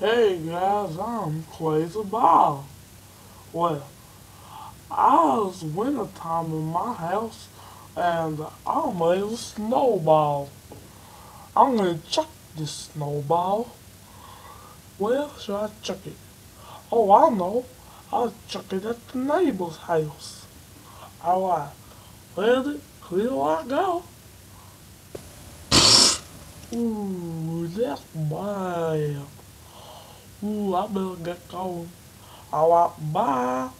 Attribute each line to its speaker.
Speaker 1: Hey guys, I'm Crazy Bob. Well, I was wintertime in my house and I made a snowball. I'm gonna chuck this snowball. Where should I chuck it? Oh, I know. I'll chuck it at the neighbor's house. Alright, ready? Here I go. Ooh, that's bad. Ooh, I better get going. Alright, bye.